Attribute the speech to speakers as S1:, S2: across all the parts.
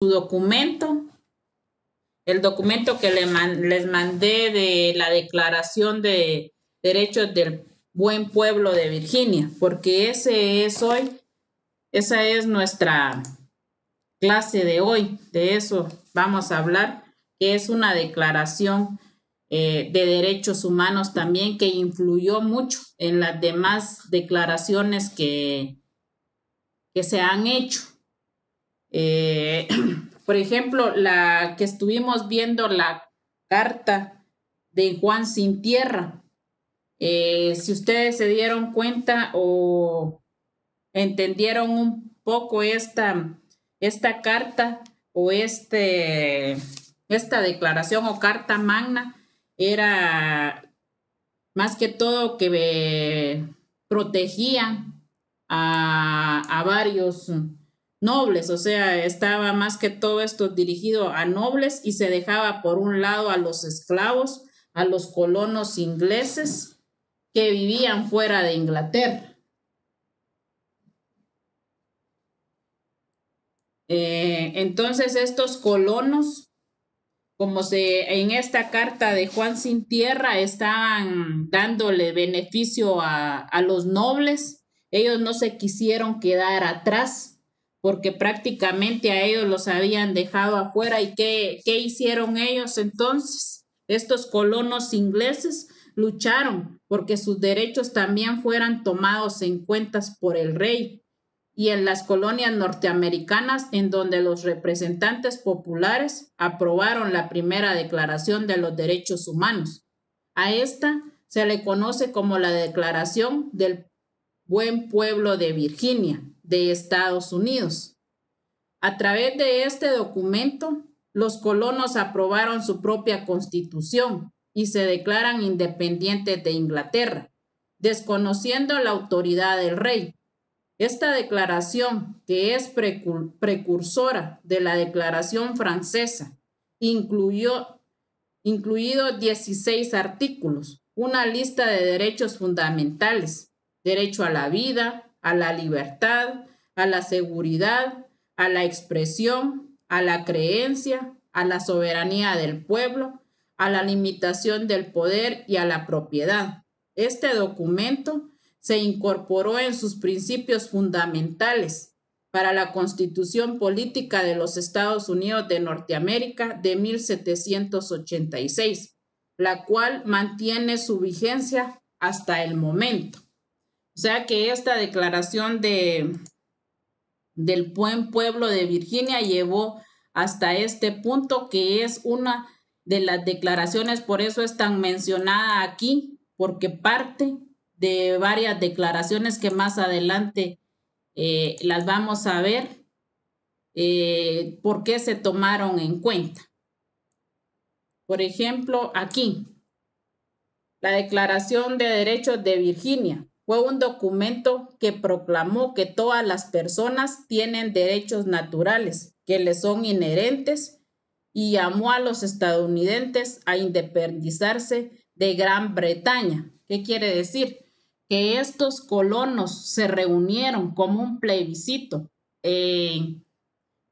S1: su documento, el documento que les mandé de la Declaración de Derechos del Buen Pueblo de Virginia, porque ese es hoy, esa es nuestra clase de hoy, de eso vamos a hablar, que es una declaración eh, de derechos humanos también que influyó mucho en las demás declaraciones que, que se han hecho. Eh, por ejemplo, la que estuvimos viendo, la carta de Juan Sin Tierra. Eh, si ustedes se dieron cuenta o entendieron un poco esta, esta carta o este, esta declaración o carta magna, era más que todo que protegía a, a varios nobles, o sea, estaba más que todo esto dirigido a nobles y se dejaba por un lado a los esclavos, a los colonos ingleses que vivían fuera de Inglaterra. Eh, entonces estos colonos, como se en esta carta de Juan sin tierra, estaban dándole beneficio a, a los nobles, ellos no se quisieron quedar atrás porque prácticamente a ellos los habían dejado afuera. ¿Y qué, qué hicieron ellos entonces? Estos colonos ingleses lucharon porque sus derechos también fueran tomados en cuentas por el rey. Y en las colonias norteamericanas, en donde los representantes populares aprobaron la primera declaración de los derechos humanos. A esta se le conoce como la Declaración del Buen Pueblo de Virginia de Estados Unidos. A través de este documento, los colonos aprobaron su propia constitución y se declaran independientes de Inglaterra, desconociendo la autoridad del rey. Esta declaración, que es precursora de la Declaración francesa, incluyó incluido 16 artículos, una lista de derechos fundamentales, derecho a la vida, a la libertad, a la seguridad, a la expresión, a la creencia, a la soberanía del pueblo, a la limitación del poder y a la propiedad. Este documento se incorporó en sus principios fundamentales para la Constitución Política de los Estados Unidos de Norteamérica de 1786, la cual mantiene su vigencia hasta el momento. O sea que esta declaración de, del buen pueblo de Virginia llevó hasta este punto que es una de las declaraciones, por eso es tan mencionada aquí, porque parte de varias declaraciones que más adelante eh, las vamos a ver, eh, por qué se tomaron en cuenta. Por ejemplo, aquí, la Declaración de Derechos de Virginia fue un documento que proclamó que todas las personas tienen derechos naturales que les son inherentes y llamó a los estadounidenses a independizarse de Gran Bretaña. ¿Qué quiere decir? Que estos colonos se reunieron como un plebiscito eh,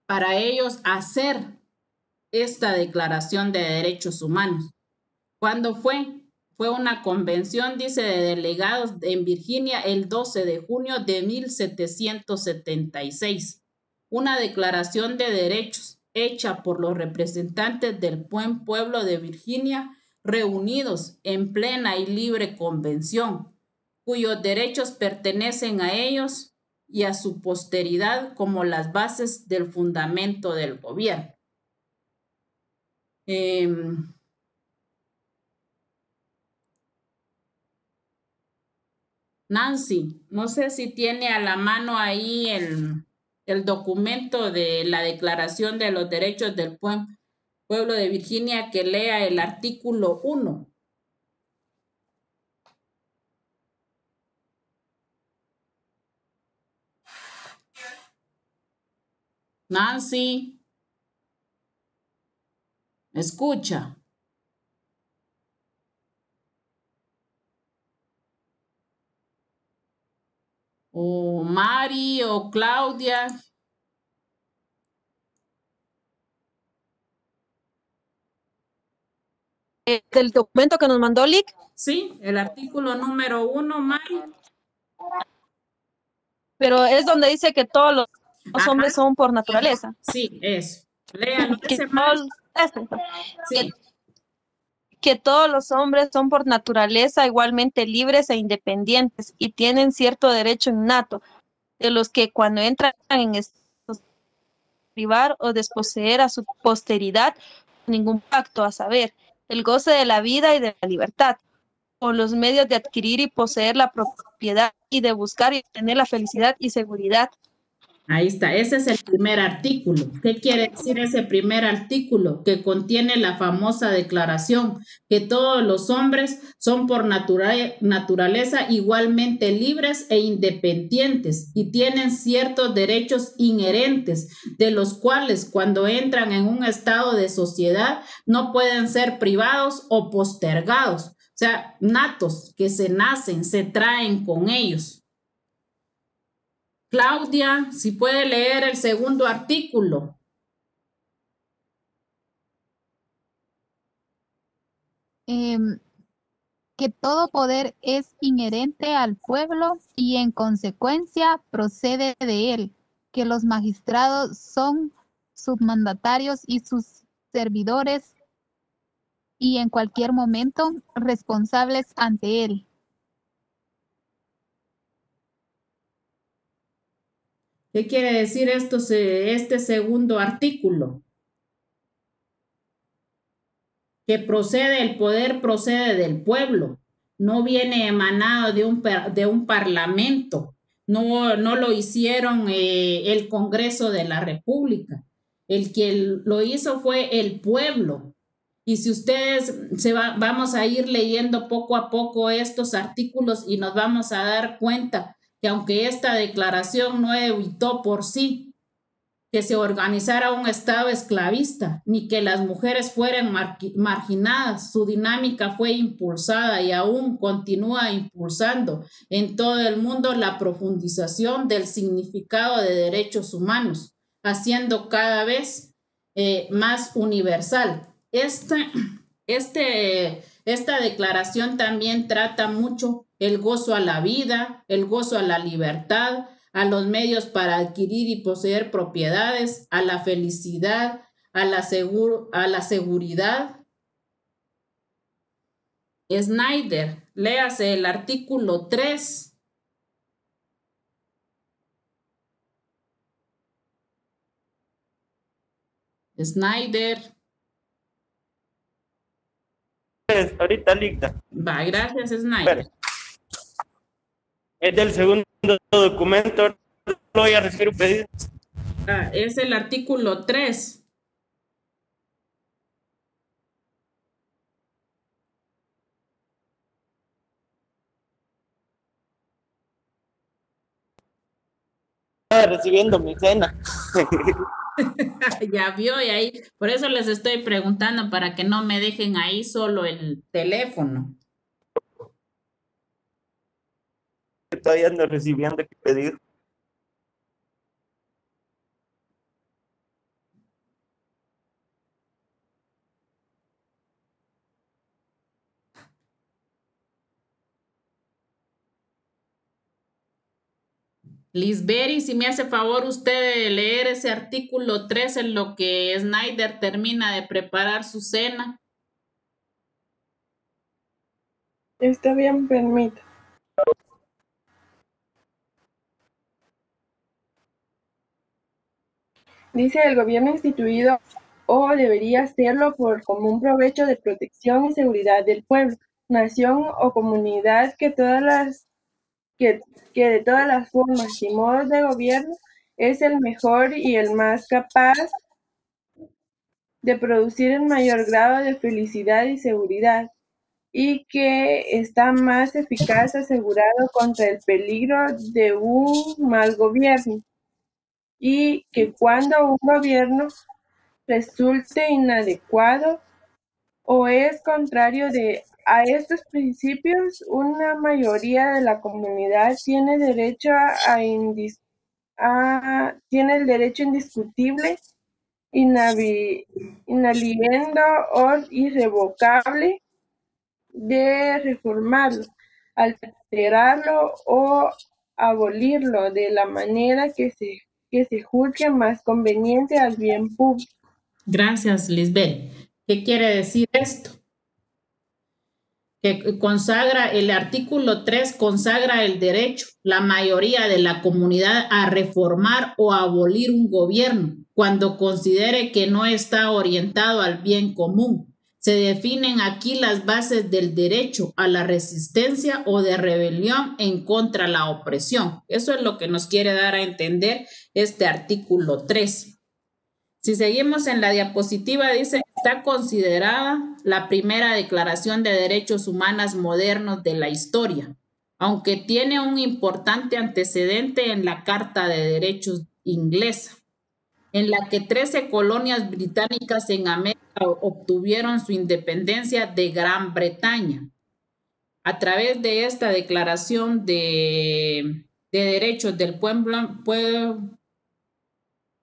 S1: para ellos hacer esta declaración de derechos humanos. ¿Cuándo fue? Fue una convención, dice, de delegados en Virginia el 12 de junio de 1776. Una declaración de derechos hecha por los representantes del buen pueblo de Virginia reunidos en plena y libre convención, cuyos derechos pertenecen a ellos y a su posteridad como las bases del fundamento del gobierno. Em, Nancy, no sé si tiene a la mano ahí el, documento de la Declaración de los Derechos del Pueblo de Virginia que lea el artículo 1. Nancy, escucha. o Mari o Claudia.
S2: Eh, ¿Del documento que nos mandó LIC?
S1: Sí, el artículo número uno, Mari.
S2: Pero es donde dice que todos los hombres son por naturaleza.
S1: Sí, eso. Léalo.
S2: Ese, Mari. Este. Sí que todos los hombres son por naturaleza igualmente libres e independientes y tienen cierto derecho innato, de los que cuando entran en estos privar o desposeer a su posteridad ningún pacto, a saber, el goce de la vida y de la libertad, o los medios de adquirir y poseer la propiedad y de buscar y tener la felicidad y seguridad
S1: Ahí está, ese es el primer artículo. ¿Qué quiere decir ese primer artículo? Que contiene la famosa declaración que todos los hombres son por naturaleza igualmente libres e independientes y tienen ciertos derechos inherentes, de los cuales cuando entran en un estado de sociedad no pueden ser privados o postergados. O sea, natos que se nacen, se traen con ellos. Claudia, si puede leer el segundo artículo.
S3: Em, que todo poder es inherente al pueblo y en consecuencia procede de él, que los magistrados son submandatarios y sus servidores y en cualquier momento responsables ante él.
S1: ¿Qué quiere decir esto, este segundo artículo? Que procede, el poder procede del pueblo, no viene emanado de un, de un parlamento, no, no lo hicieron eh, el Congreso de la República. El que lo hizo fue el pueblo. Y si ustedes se va, vamos a ir leyendo poco a poco estos artículos y nos vamos a dar cuenta que aunque esta declaración no evitó por sí que se organizara un Estado esclavista, ni que las mujeres fueran marginadas, su dinámica fue impulsada y aún continúa impulsando en todo el mundo la profundización del significado de derechos humanos, haciendo cada vez eh, más universal. Este, este, esta declaración también trata mucho el gozo a la vida, el gozo a la libertad, a los medios para adquirir y poseer propiedades, a la felicidad, a la, a la seguridad. Snyder, léase el artículo 3. Snyder.
S4: Ahorita lista.
S1: Va, gracias, Snyder
S4: es del segundo documento, no voy a recibir un pedido.
S1: Ah, es el artículo 3.
S4: recibiendo mi cena.
S1: ya vio y ahí, por eso les estoy preguntando para que no me dejen ahí solo el teléfono.
S4: Todavía no recibiendo que pedir.
S1: Lisberi, si me hace favor usted de leer ese artículo 3 en lo que Snyder termina de preparar su cena.
S5: Está bien, permita. Dice el gobierno instituido o debería hacerlo por común provecho de protección y seguridad del pueblo, nación o comunidad que todas las que, que de todas las formas y modos de gobierno es el mejor y el más capaz de producir el mayor grado de felicidad y seguridad, y que está más eficaz asegurado contra el peligro de un mal gobierno y que cuando un gobierno resulte inadecuado o es contrario de a estos principios, una mayoría de la comunidad tiene derecho a, tiene el derecho indiscutible, inaliendo o irrevocable de reformarlo, alterarlo o abolirlo de la manera que se, que se juzgue más conveniente al bien público.
S1: Gracias, Lisbeth. ¿Qué quiere decir esto? Que consagra el artículo 3, consagra el derecho, la mayoría de la comunidad a reformar o abolir un gobierno cuando considere que no está orientado al bien común. Se definen aquí las bases del derecho a la resistencia o de rebelión en contra de la opresión. Eso es lo que nos quiere dar a entender este artículo 3. Si seguimos en la diapositiva, dice, está considerada la primera declaración de derechos humanos modernos de la historia, aunque tiene un importante antecedente en la Carta de Derechos inglesa, en la que 13 colonias británicas en América obtuvieron su independencia de Gran Bretaña. A través de esta declaración de, derechos del pueblo,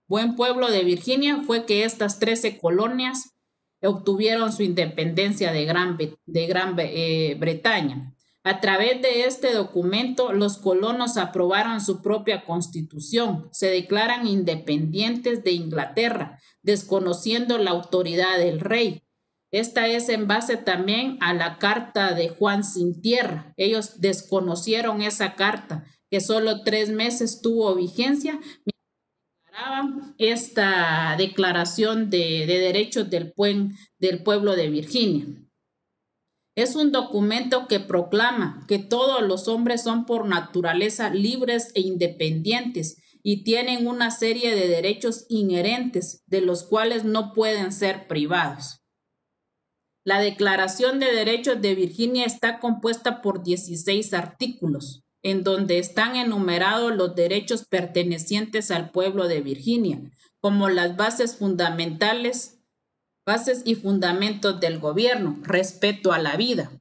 S1: buen pueblo de Virginia fue que estas 13 colonias obtuvieron su independencia de Gran, de Gran eh, Bretaña. A través de este documento, los colonos aprobaron su propia constitución, se declaran independientes de Inglaterra, desconociendo la autoridad del rey. Esta es en base también a la carta de Juan sin tierra. Ellos desconocieron esa carta, que solo tres meses tuvo vigencia, esta declaración de, derechos del, del pueblo de Virginia. Es un documento que proclama que todos los hombres son por naturaleza libres e independientes y tienen una serie de derechos inherentes de los cuales no pueden ser privados. La Declaración de Derechos de Virginia está compuesta por 16 artículos en donde están enumerados los derechos pertenecientes al pueblo de Virginia, como las bases fundamentales, bases y fundamentos del gobierno, respeto a la vida.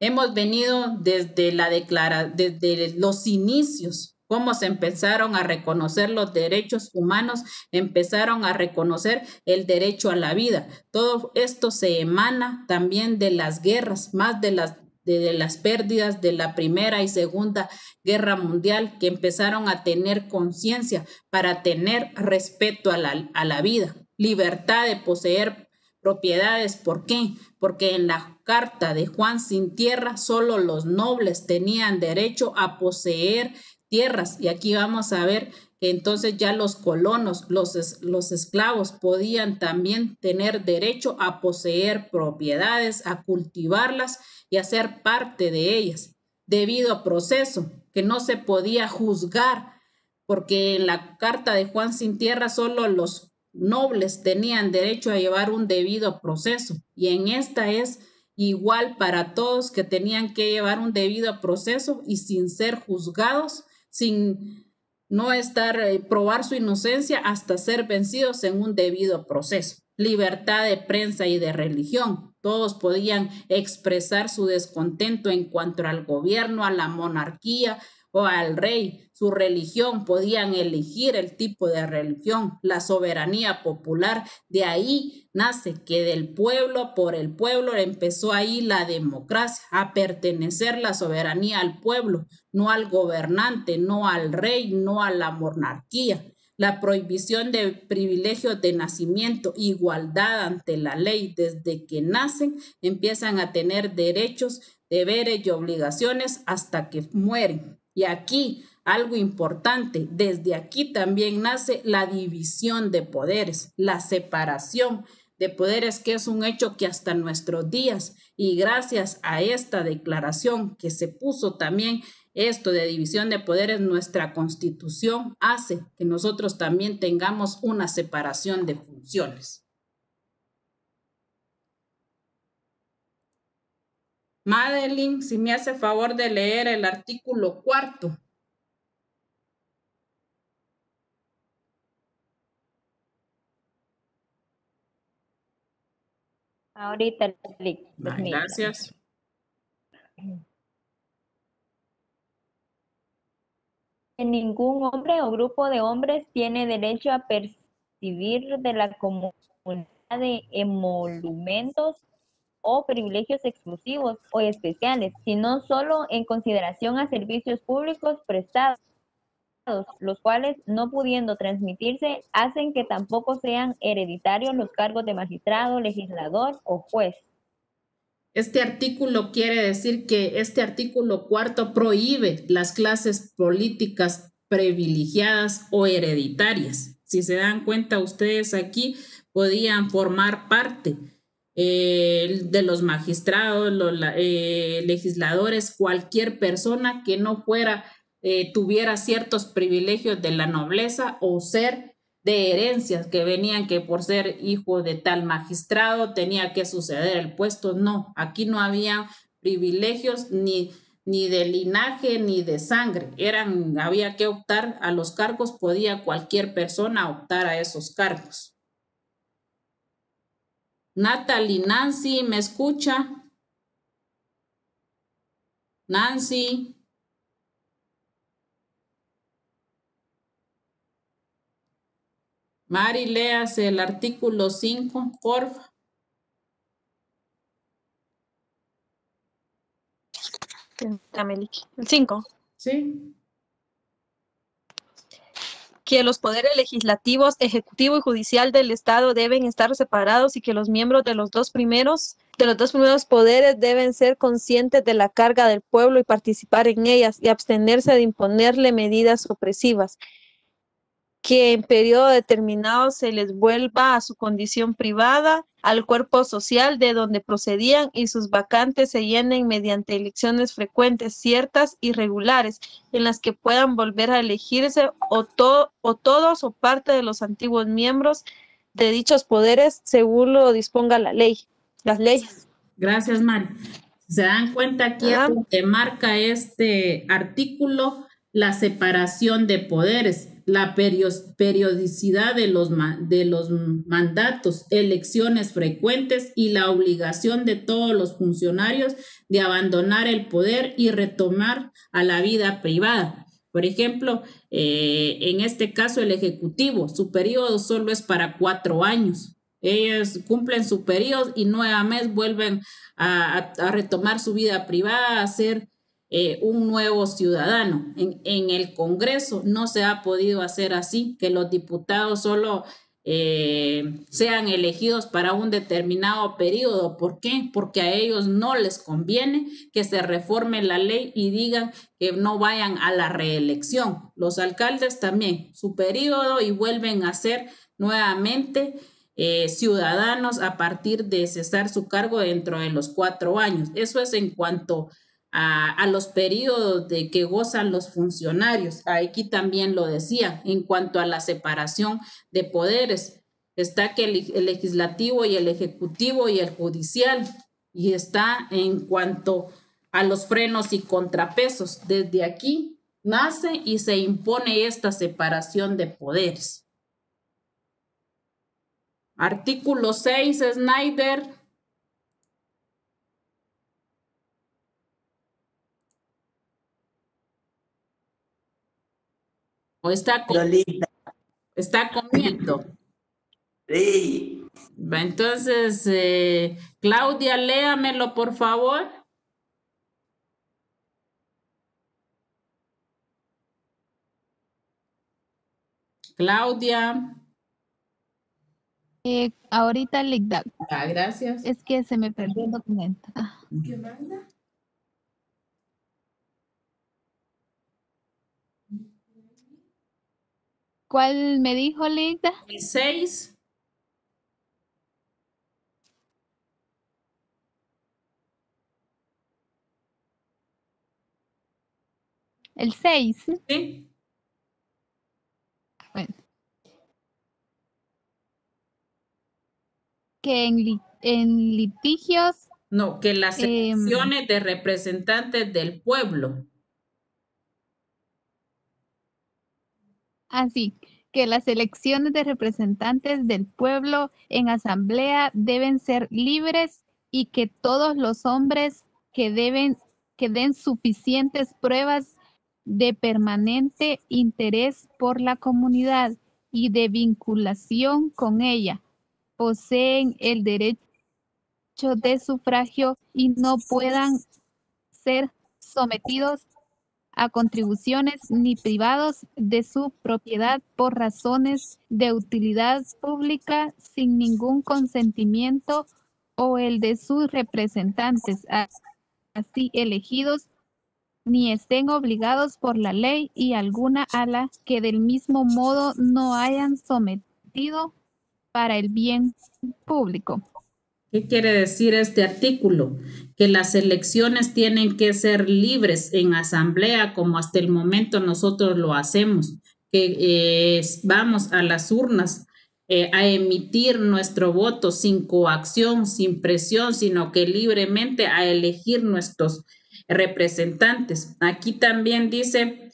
S1: Hemos venido desde la declara, desde los inicios, cómo se empezaron a reconocer los derechos humanos, empezaron a reconocer el derecho a la vida. Todo esto se emana también de las guerras, más de las de las pérdidas de la Primera y Segunda Guerra Mundial que empezaron a tener conciencia para tener respeto a la, a la vida, libertad de poseer propiedades. ¿Por qué? Porque en la carta de Juan sin tierra solo los nobles tenían derecho a poseer tierras. Y aquí vamos a ver que entonces ya los colonos, los, los esclavos podían también tener derecho a poseer propiedades, a cultivarlas y a ser parte de ellas, debido a proceso que no se podía juzgar, porque en la carta de Juan sin tierra solo los nobles tenían derecho a llevar un debido proceso, y en esta es igual para todos que tenían que llevar un debido proceso y sin ser juzgados, sin no estar, eh, probar su inocencia hasta ser vencidos en un debido proceso. Libertad de prensa y de religión. Todos podían expresar su descontento en cuanto al gobierno, a la monarquía o al rey, su religión, podían elegir el tipo de religión, la soberanía popular. De ahí nace que del pueblo por el pueblo empezó ahí la democracia, a pertenecer la soberanía al pueblo, no al gobernante, no al rey, no a la monarquía la prohibición de privilegios de nacimiento, igualdad ante la ley desde que nacen, empiezan a tener derechos, deberes y obligaciones hasta que mueren. Y aquí algo importante, desde aquí también nace la división de poderes, la separación de poderes, que es un hecho que hasta nuestros días, y gracias a esta declaración que se puso también esto de división de poderes, nuestra constitución hace que nosotros también tengamos una separación de funciones. Madeline, si me hace favor de leer el artículo cuarto.
S2: Ahorita.
S1: Gracias.
S2: ningún hombre o grupo de hombres tiene derecho a percibir de la comunidad de emolumentos
S6: o privilegios exclusivos o especiales, sino solo en consideración a servicios públicos prestados los cuales, no pudiendo transmitirse, hacen que tampoco sean hereditarios los cargos de magistrado, legislador o juez.
S1: Este artículo quiere decir que este artículo cuarto prohíbe las clases políticas privilegiadas o hereditarias. Si se dan cuenta ustedes aquí, podían formar parte eh, de los magistrados, los eh, legisladores, cualquier persona que no fuera eh, tuviera ciertos privilegios de la nobleza o ser de herencias que venían que por ser hijo de tal magistrado tenía que suceder el puesto. No, aquí no había privilegios ni, ni de linaje ni de sangre. Eran, había que optar a los cargos, podía cualquier persona optar a esos cargos. Natalie, Nancy, ¿me escucha? Nancy. Mari, léase el artículo 5, porfa.
S2: El 5.
S1: Sí.
S2: Que los poderes legislativos, ejecutivo y judicial del Estado deben estar separados y que los miembros de los dos primeros de los dos primeros poderes deben ser conscientes de la carga del pueblo y participar en ellas y abstenerse de imponerle medidas opresivas que en periodo determinado se les vuelva a su condición privada, al cuerpo social de donde procedían y sus vacantes se llenen mediante elecciones frecuentes, ciertas y regulares, en las que puedan volver a elegirse o, o todos o parte de los antiguos miembros de dichos poderes según lo disponga la ley, las leyes.
S1: Gracias, Mari. Se dan cuenta aquí que marca este artículo la separación de poderes la periodicidad de los, mandatos, elecciones frecuentes y la obligación de todos los funcionarios de abandonar el poder y retomar a la vida privada. Por ejemplo, eh, en este caso el Ejecutivo, su periodo solo es para cuatro años. Ellos cumplen su periodo y nuevamente vuelven a, a retomar su vida privada, a hacer eh, un nuevo ciudadano. En, el Congreso no se ha podido hacer así, que los diputados solo eh, sean elegidos para un determinado periodo. ¿Por qué? Porque a ellos no les conviene que se reforme la ley y digan que no vayan a la reelección. Los alcaldes también, su periodo y vuelven a ser nuevamente eh, ciudadanos a partir de cesar su cargo dentro de los cuatro años. Eso es en cuanto los periodos de que gozan los funcionarios. Aquí también lo decía, en cuanto a la separación de poderes, está que el, legislativo y el ejecutivo y el judicial, y está en cuanto a los frenos y contrapesos. Desde aquí nace y se impone esta separación de poderes. Artículo 6, Snyder. ¿O está, está comiendo?
S7: Sí.
S1: Entonces, eh, Claudia, léamelo, por favor. Claudia.
S3: Eh, ahorita le
S1: Ah, gracias.
S3: Es que se me perdió el documento.
S1: ¿Qué manda?
S3: ¿Cuál me dijo, Linda?
S1: El 6.
S3: El 6.
S1: Sí.
S3: Bueno. Que en, en litigios.
S1: No, que las
S3: em,
S1: elecciones de representantes del pueblo
S3: Así que las elecciones de representantes del pueblo en asamblea deben ser libres y que todos los hombres que deben que den suficientes pruebas de permanente interés por la comunidad y de vinculación con ella poseen el derecho de sufragio y no puedan ser sometidos a contribuciones ni privados de su propiedad por razones de utilidad pública sin ningún consentimiento o el de sus representantes así elegidos ni estén obligados por la ley y alguna a la que del mismo modo no hayan sometido para el bien público.
S1: ¿Qué quiere decir este artículo? Que las elecciones tienen que ser libres en asamblea como hasta el momento nosotros lo hacemos, que eh, vamos a las urnas eh, a emitir nuestro voto sin coacción, sin presión, sino que libremente a elegir nuestros representantes. Aquí también dice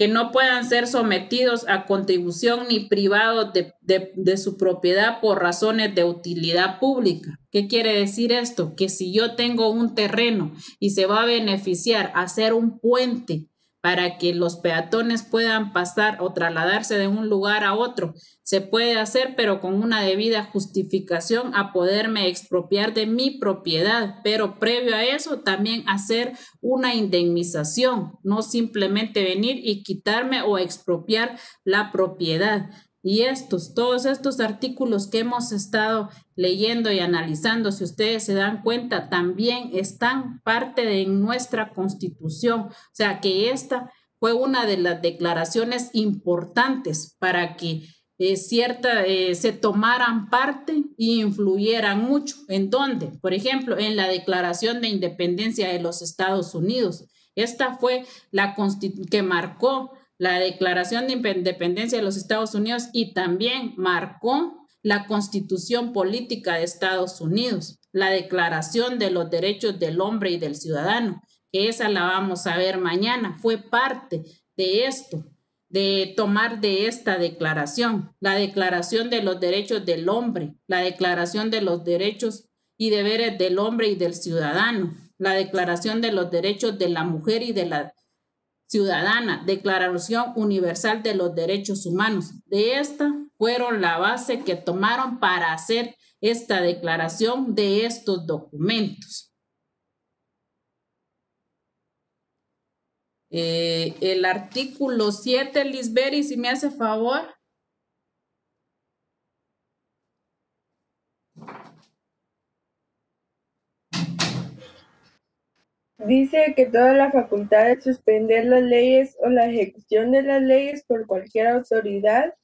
S1: que no puedan ser sometidos a contribución ni privados de, su propiedad por razones de utilidad pública. ¿Qué quiere decir esto? Que si yo tengo un terreno y se va a beneficiar hacer un puente para que los peatones puedan pasar o trasladarse de un lugar a otro. Se puede hacer, pero con una debida justificación a poderme expropiar de mi propiedad, pero previo a eso también hacer una indemnización, no simplemente venir y quitarme o expropiar la propiedad. Y estos, todos estos artículos que hemos estado leyendo y analizando, si ustedes se dan cuenta, también están parte de nuestra constitución. O sea que esta fue una de las declaraciones importantes para que eh, cierta, eh, se tomaran parte y influyeran mucho. ¿En dónde? Por ejemplo, en la Declaración de Independencia de los Estados Unidos. Esta fue la que marcó la Declaración de Independencia de los Estados Unidos y también marcó la Constitución Política de Estados Unidos, la Declaración de los Derechos del Hombre y del Ciudadano, que esa la vamos a ver mañana, fue parte de esto, de tomar de esta declaración, la Declaración de los Derechos del Hombre, la Declaración de los Derechos y Deberes del Hombre y del Ciudadano, la Declaración de los Derechos de la Mujer y de la ciudadana, Declaración Universal de los Derechos Humanos. De esta fueron la base que tomaron para hacer esta declaración de estos documentos. Eh, el artículo 7, Lisberi, si me hace favor.
S5: Dice que toda la facultad de suspender las leyes o la ejecución de las leyes por cualquier autoridad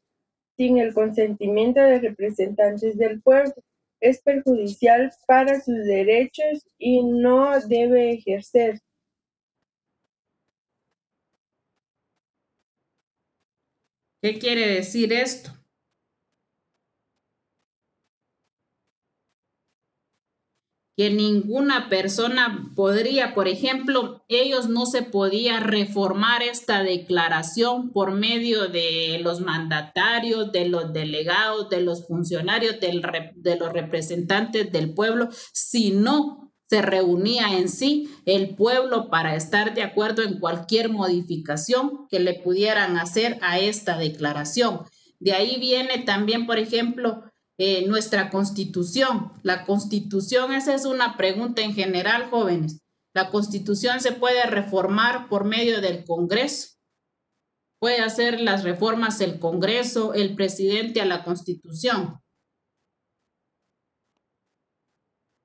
S5: sin el consentimiento de representantes del pueblo es perjudicial para sus derechos y no debe ejercer.
S1: ¿Qué quiere decir esto? Que ninguna persona podría, por ejemplo, ellos no se podía reformar esta declaración por medio de los mandatarios, de los delegados, de los funcionarios, de los representantes del pueblo, si no se reunía en sí el pueblo para estar de acuerdo en cualquier modificación que le pudieran hacer a esta declaración. De ahí viene también, por ejemplo, eh, nuestra constitución. La constitución, esa es una pregunta en general, jóvenes. La constitución se puede reformar por medio del Congreso. Puede hacer las reformas el Congreso, el presidente a la constitución.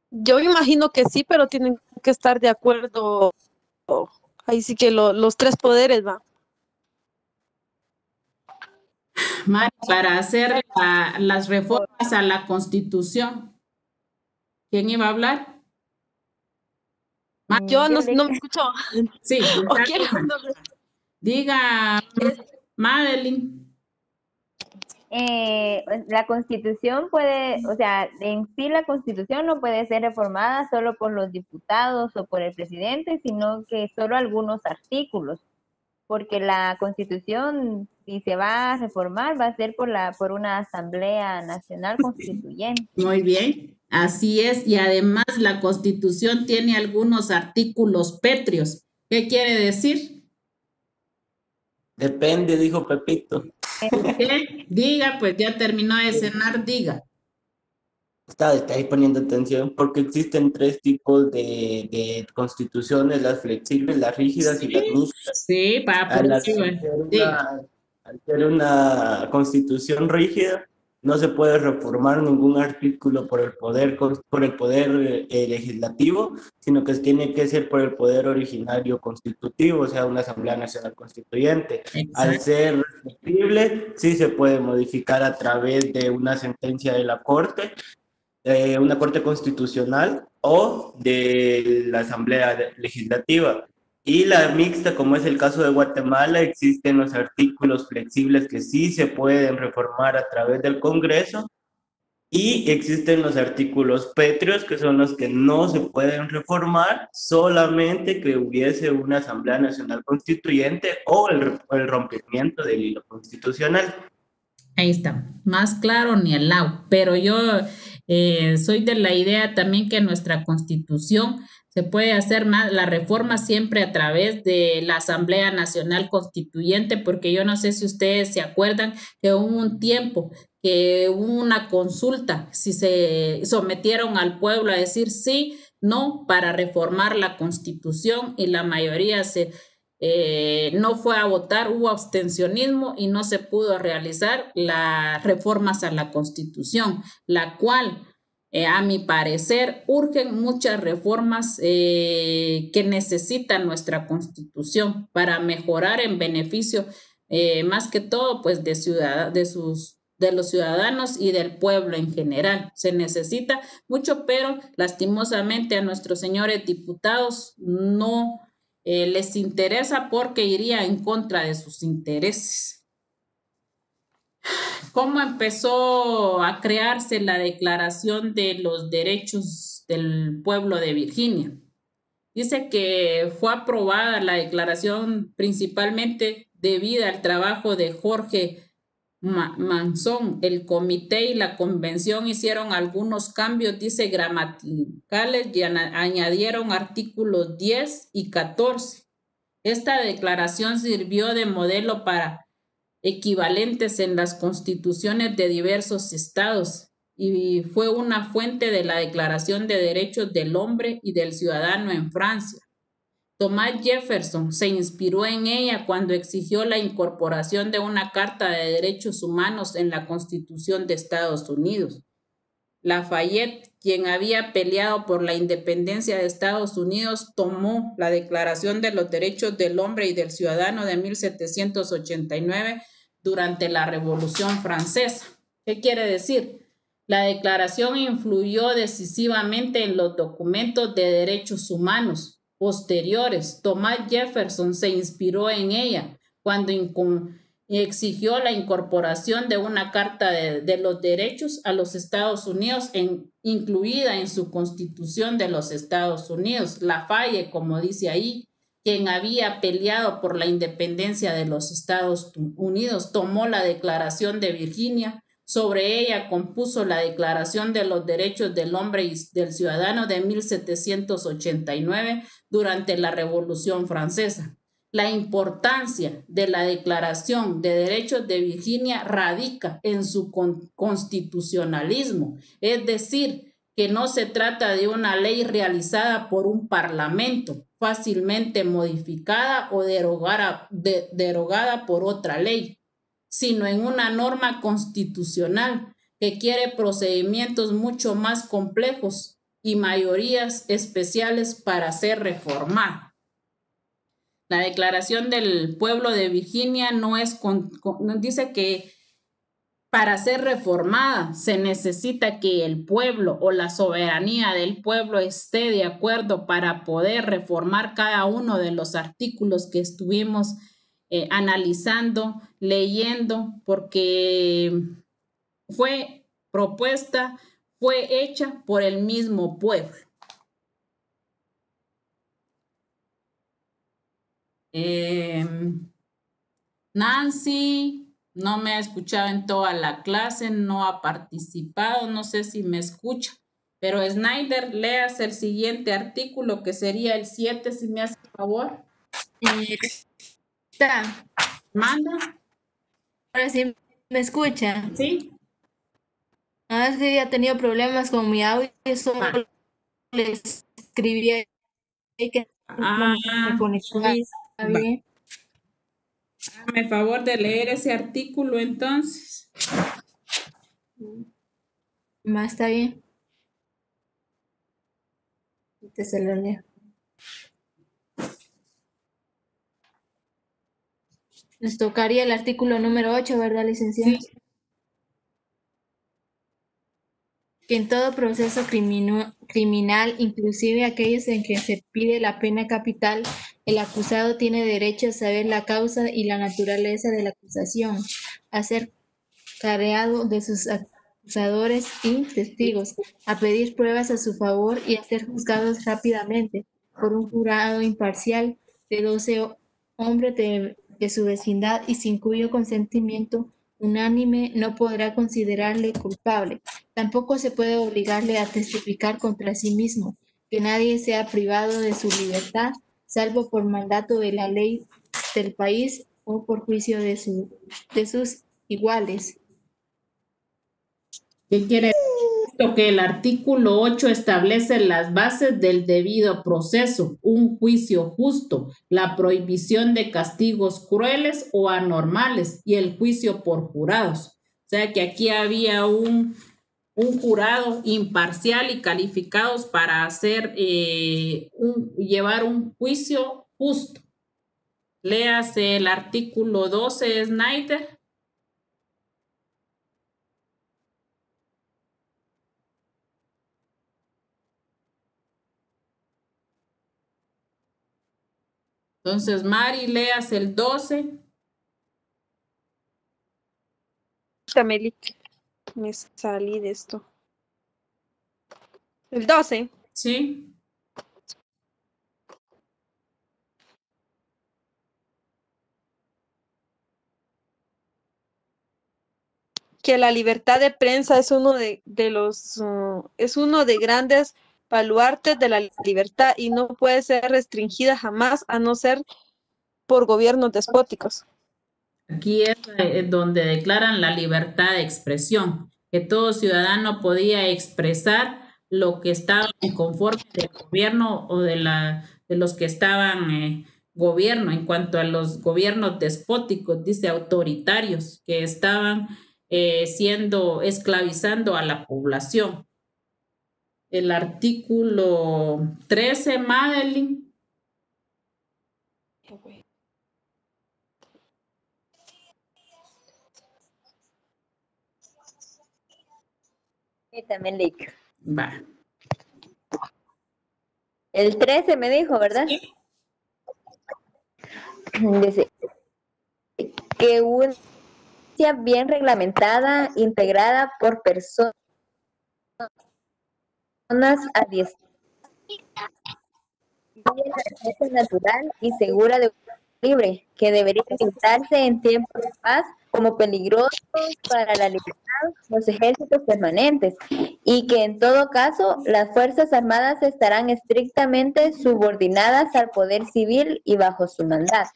S2: Yo imagino que sí, pero tienen que estar de acuerdo. Ahí sí que los tres poderes, va
S1: para hacer las reformas a la Constitución. ¿Quién iba a hablar?
S2: Yo no, me escucho.
S1: Sí. Diga, Madeline.
S6: Eh, la constitución puede, o sea, en sí la constitución no puede ser reformada solo por los diputados o por el presidente, sino que solo algunos artículos porque la constitución, si se va a reformar, va a ser por, la, por una asamblea nacional constituyente.
S1: Muy bien, así es. Y además la constitución tiene algunos artículos pétreos. ¿Qué quiere decir?
S7: Depende, dijo Pepito.
S1: ¿Qué? Diga, pues ya terminó de cenar, diga.
S7: Está, está ahí poniendo atención porque existen tres tipos de, de constituciones, las flexibles, las rígidas y las rígidas.
S1: Sí, para por
S7: hacer
S1: sí,
S7: una, al ser una constitución rígida, no se puede reformar ningún artículo por el poder, por el poder eh, legislativo, sino que tiene que ser por el poder originario constitutivo, o sea, una Asamblea Nacional Constituyente. Al
S1: Exacto.
S7: ser flexible, sí se puede modificar a través de una sentencia de la Corte, eh, una Corte Constitucional o de la Asamblea Legislativa. Y la mixta, como es el caso de Guatemala, existen los artículos flexibles que sí se pueden reformar a través del Congreso. Y existen los artículos pétreos, que son los que no se pueden reformar, solamente que hubiese una Asamblea Nacional Constituyente o el, rompimiento del hilo constitucional.
S1: Ahí está, más claro ni al lado, pero yo eh, soy de la idea también que nuestra constitución se puede hacer más la reforma siempre a través de la Asamblea Nacional Constituyente, porque yo no sé si ustedes se acuerdan que hubo un tiempo que hubo una consulta, si se sometieron al pueblo a decir sí, no, para reformar la constitución y la mayoría se, eh, no fue a votar, hubo abstencionismo y no se pudo realizar las reformas a la constitución, la cual, eh, a mi parecer, urgen muchas reformas eh, que necesita nuestra constitución para mejorar en beneficio, eh, más que todo, pues de, ciudad, de sus de los ciudadanos y del pueblo en general. Se necesita mucho, pero lastimosamente a nuestros señores diputados no eh, les interesa porque iría en contra de sus intereses. ¿Cómo empezó a crearse la Declaración de los Derechos del Pueblo de Virginia? Dice que fue aprobada la declaración principalmente debido al trabajo de Jorge Ma Manzón. El comité y la convención hicieron algunos cambios, dice, gramaticales y añadieron artículos 10 y 14. Esta declaración sirvió de modelo para equivalentes en las constituciones de diversos estados y fue una fuente de la Declaración de Derechos del Hombre y del Ciudadano en Francia. Thomas Jefferson se inspiró en ella cuando exigió la incorporación de una Carta de Derechos Humanos en la Constitución de Estados Unidos. Lafayette, quien había peleado por la independencia de Estados Unidos, tomó la Declaración de los Derechos del Hombre y del Ciudadano de 1789 durante la Revolución Francesa. ¿Qué quiere decir? La declaración influyó decisivamente en los documentos de derechos humanos posteriores. Thomas Jefferson se inspiró en ella cuando exigió la incorporación de una Carta de, los Derechos a los Estados Unidos, incluida en su Constitución de los Estados Unidos. Lafayette, como dice ahí, quien había peleado por la independencia de los Estados Unidos, tomó la Declaración de Virginia. Sobre ella compuso la Declaración de los Derechos del Hombre y del Ciudadano de 1789 durante la Revolución Francesa. La importancia de la Declaración de Derechos de Virginia radica en su con constitucionalismo, es decir, que no se trata de una ley realizada por un parlamento, fácilmente modificada o derogada, de, derogada por otra ley, sino en una norma constitucional que quiere procedimientos mucho más complejos y mayorías especiales para ser reformada. La declaración del pueblo de Virginia no es con, dice que para ser reformada se necesita que el pueblo o la soberanía del pueblo esté de acuerdo para poder reformar cada uno de los artículos que estuvimos eh, analizando, leyendo, porque fue propuesta, fue hecha por el mismo pueblo. Eh, Nancy no me ha escuchado en toda la clase, no ha participado, no sé si me escucha, pero Snyder, leas el siguiente artículo que sería el 7, si me hace favor.
S8: Está.
S1: Manda.
S8: Ahora sí me escucha.
S1: Sí.
S8: Ah, es que ya he tenido problemas con mi audio solo
S1: Ah.
S8: le escribí que
S1: Ah,
S8: me
S1: Va.
S8: bien.
S1: Favor de leer ese artículo entonces.
S8: Más está bien. Este se lo leo. Nos tocaría el artículo número 8, ¿verdad, licenciada?
S1: Sí.
S8: que en todo proceso criminal, inclusive aquellos en que se pide la pena capital, el acusado tiene derecho a saber la causa y la naturaleza de la acusación, a ser careado de sus acusadores y testigos, a pedir pruebas a su favor y a ser juzgados rápidamente por un jurado imparcial de 12 ho- hombres de, de su vecindad y sin cuyo consentimiento unánime no podrá considerarle culpable. Tampoco se puede obligarle a testificar contra sí mismo, que nadie sea privado de su libertad, salvo por mandato de la ley del país o por juicio de, su, de sus iguales.
S1: ¿Qué quiere decir? Que el artículo 8 establece las bases del debido proceso, un juicio justo, la prohibición de castigos crueles o anormales y el juicio por jurados. O sea que aquí había un, un jurado imparcial y calificados para hacer, eh, un, llevar un juicio justo. Léase el artículo 12, Snyder. Entonces, Mari, leas el 12.
S2: Tameli, me salí de esto. El 12.
S1: Sí.
S2: que la libertad de prensa es uno de, de los uh, es uno de grandes baluartes de la libertad y no puede ser restringida jamás a no ser por gobiernos despóticos.
S1: Aquí es eh, donde declaran la libertad de expresión, que todo ciudadano podía expresar lo que estaba en conforme del gobierno o de, los que estaban eh, gobierno. En cuanto a los gobiernos despóticos, dice autoritarios, que estaban eh, siendo, esclavizando a la población. El artículo 13, Madeline.
S6: Y también Lick.
S1: Va.
S6: El 13 me dijo, ¿verdad? Dice que una bien reglamentada, integrada por personas adiestradas, natural y segura de libre, que debería evitarse en tiempos de paz como peligrosos para la libertad los ejércitos permanentes y que en todo caso las Fuerzas Armadas estarán estrictamente subordinadas al poder civil y bajo su mandato.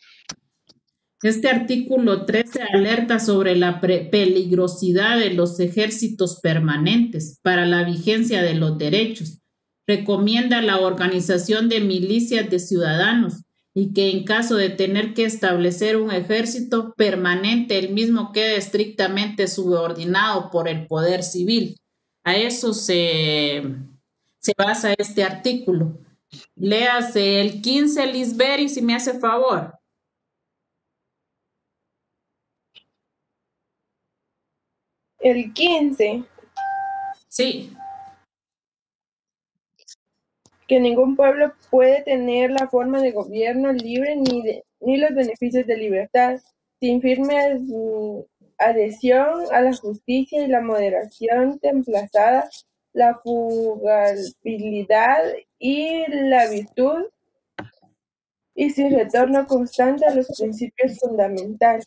S1: Este artículo 13 alerta sobre la peligrosidad de los ejércitos permanentes para la vigencia de los derechos. Recomienda la organización de milicias de ciudadanos y que en caso de tener que establecer un ejército permanente, el mismo quede estrictamente subordinado por el poder civil. A eso se, se basa este artículo. Léase el 15, Lisberi, si me hace favor.
S5: El 15.
S1: Sí.
S5: Que ningún pueblo puede tener la forma de gobierno libre ni, de, ni los beneficios de libertad, sin firme adhesión a la justicia y la moderación templazada, la fugabilidad y la virtud, y sin retorno constante a los principios fundamentales.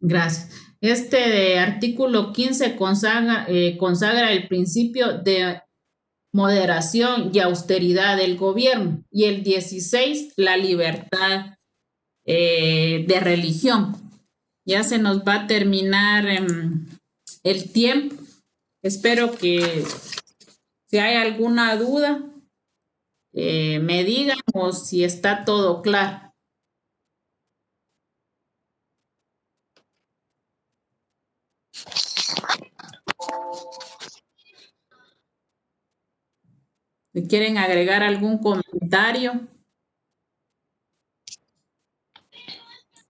S1: Gracias. Este artículo 15 consagra, eh, consagra el principio de moderación y austeridad del gobierno. Y el 16, la libertad eh, de religión. Ya se nos va a terminar em, el tiempo. Espero que si hay alguna duda, eh, me digan o si está todo claro. ¿Quieren agregar algún comentario?